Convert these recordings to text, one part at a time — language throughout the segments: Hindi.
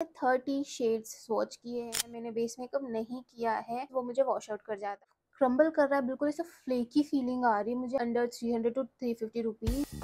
थर्टी शेड्स स्वॉच किए हैं मैंने बेस मेकअप नहीं किया है वो मुझे वॉश आउट कर जाता है क्रम्बल कर रहा है बिल्कुल ऐसा फ्लेकी फीलिंग आ रही है मुझे under three hundred to three fifty rupees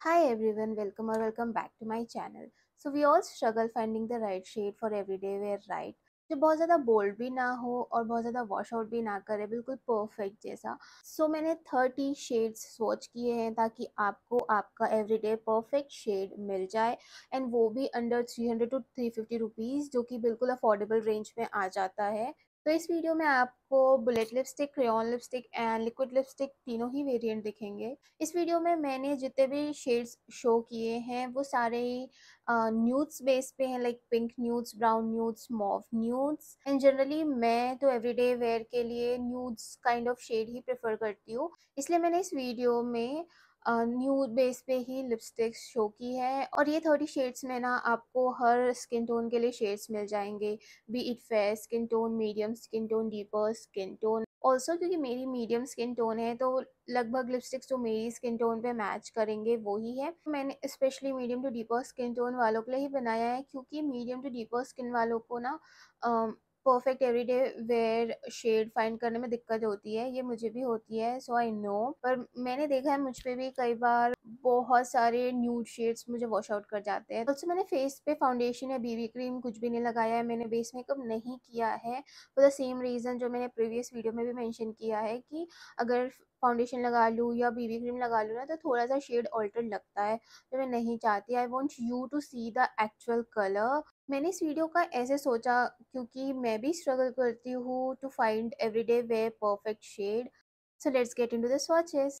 Hi everyone, welcome or welcome back to my channel. So we all struggle finding the right shade for everyday wear, right? जो बहुत ज़्यादा बोल्ड भी ना हो और बहुत ज़्यादा वॉश आउट भी ना करे बिल्कुल परफेक्ट जैसा। सो so, मैंने थर्टी शेड्स सोच किए हैं ताकि आपको आपका एवरीडे परफेक्ट शेड मिल जाए। एंड वो भी under three hundred to three fifty rupees जो कि बिल्कुल अफोर्डेबल रेंज में आ जाता है। तो इस वीडियो में आपको bullet lipstick crayon lipstick and liquid lipstick तीनों ही वेरिएंट दिखेंगे। इस वीडियो में मैंने जितने भी शेड्स शो किए हैं, वो सारे ही न्यूड्स बेस पे हैं, like pink nudes, brown nudes, mauve nudes. And generally मैं तो एवरीडे वेयर के लिए न्यूड्स काइंड ऑफ़ शेड ही प्रेफर करती हूँ। इसलिए मैंने इस वीडियो में न्यू बेस पे ही लिपस्टिक्स शो की है और ये थर्टी शेड्स में ना आपको हर स्किन टोन के लिए शेड्स मिल जाएँगे। Be it fair skin tone medium skin tone deeper skin tone also क्योंकि मेरी मीडियम स्किन टोन है तो लगभग लिपस्टिक्स जो मेरी स्किन टोन पे मैच करेंगे, वो ही है। मैंने specially medium to deeper skin tone वालों के लिए ही बनाया है क्योंकि मीडियम टू डीपर स्किन वालों को ना perfect everyday wear shade find करने में दिक्कत होती है, ये मुझे भी होती है सो आई नो पर मैंने देखा है मुझ पर भी कई बार बहुत सारे न्यूड शेड्स मुझे वॉश आउट कर जाते हैं। तो मैंने फेस पे फाउंडेशन या बीबी क्रीम कुछ भी नहीं लगाया है, मैंने बेस मेकअप नहीं किया है फॉर द सेम रीज़न जो मैंने प्रीवियस वीडियो में भी मैंशन किया है कि अगर फाउंडेशन लगा लूँ या बीबी क्रीम लगा लूँ ना तो थोड़ा सा शेड ऑल्टर लगता है। तो मैं नहीं चाहती। I want you to see the actual colour मैंने इस वीडियो का ऐसे सोचा क्योंकि मैं भी स्ट्रगल करती हूँ to find everyday wear perfect shade so let's get into the swatches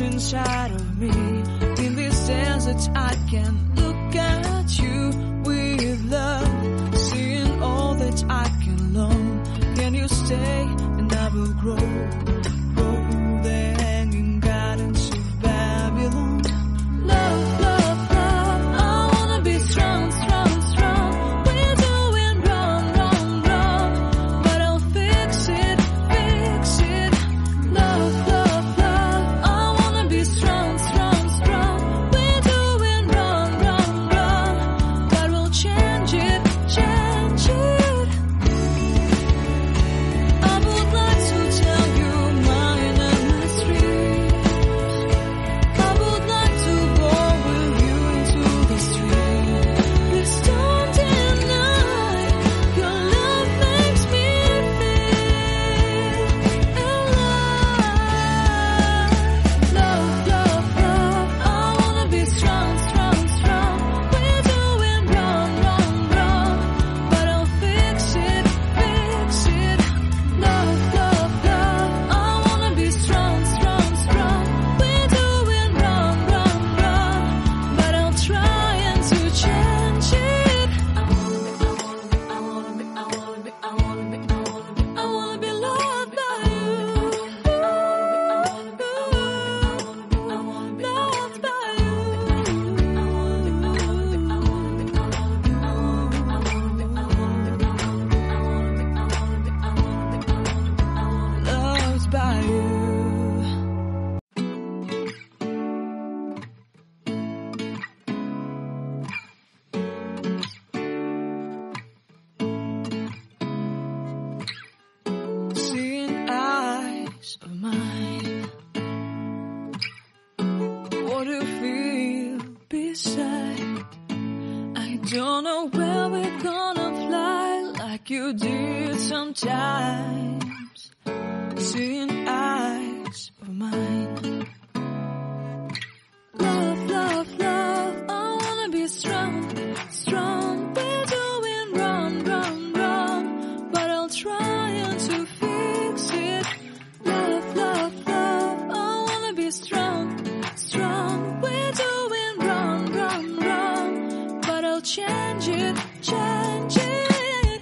inside of me. In this desert, I can Don't know where we're gonna fly like you did sometimes. Seeing eyes of mine. Love, love, love. I wanna be strong. Change it, change it.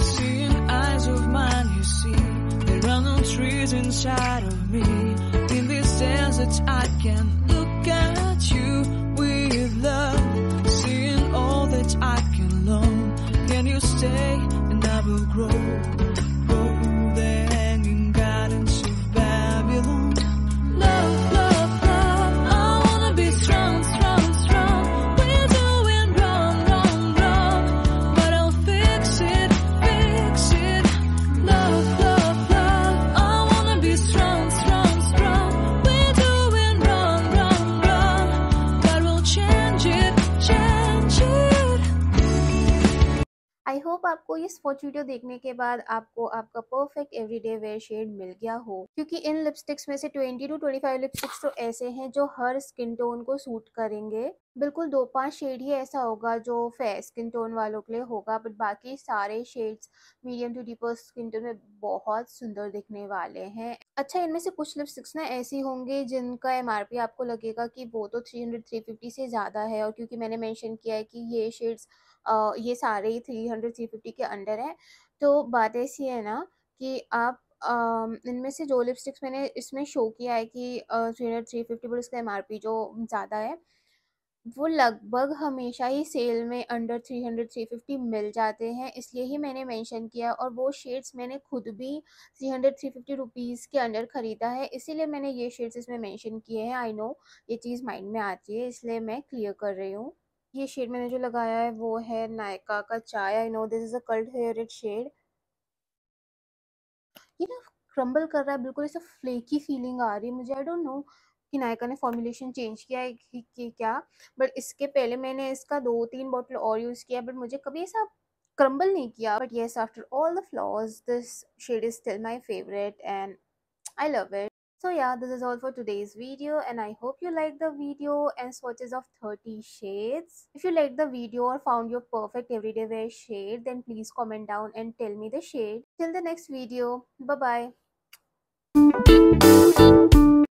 Seeing eyes of mine, you see, there are no trees inside of me. In this desert, I can आपको ये स्पॉट वीडियो देखने के बाद आपको आपका परफेक्ट एवरीडे वेयर शेड मिल गया हो। क्योंकि इन लिपस्टिक्स में से 20 टू 25 लिपस्टिक्स तो ऐसे हैं जो हर स्किन टोन को सूट करेंगे। बिल्कुल दो पाँच शेड ही ऐसा होगा जो फेयर स्किन टोन वालों के लिए होगा बट बाकी सारे shades medium to deeper skin tone में बहुत सुंदर दिखने वाले हैं। अच्छा इनमें से कुछ लिपस्टिक्स ना ऐसी होंगे जिनका एमआरपी आपको लगेगा कि वो तो 300 350 से ज़्यादा है और क्योंकि मैंने मेंशन किया है कि ये शेड्स ये सारे ही 300 350 के अंडर हैं। तो बात ऐसी है ना कि आप इनमें से जो लिपस्टिक्स मैंने इसमें शो किया है कि three hundred, three fifty but उसका एम आर पी जो ज़्यादा है, वो लगभग हमेशा ही सेल में अंडर 300 350 मिल जाते हैं। इसलिए ही मैंने मेंशन किया और वो शेड्स मैंने खुद भी 300 350 रुपीज़ के अंडर ख़रीदा है। इसीलिए मैंने ये शेड्स इसमें मेंशन किए हैं। आई नो ये चीज़ माइंड में आती है, इसलिए मैं क्लियर कर रही हूँ। ये शेड मैंने जो लगाया है वो है नायका का Chai. I know this is a cult favourite shade ये ना क्रम्बल कर रहा है बिल्कुल ऐसा फ्लेकी फीलिंग आ रही है मुझे। आई डोंट नो कि नायका ने फॉर्मुलेशन चेंज किया है कि, क्या। बट इसके पहले मैंने इसका दो तीन बॉटल और यूज़ किया बट मुझे कभी ऐसा क्रम्बल नहीं किया। But yes after all the flaws this shade is still my favourite and I love it. So yeah, this is all for today's video and I hope you liked the video and swatches of 30 shades. If you liked the video or found your perfect everyday wear shade, then please comment down and tell me the shade. Till the next video, bye bye.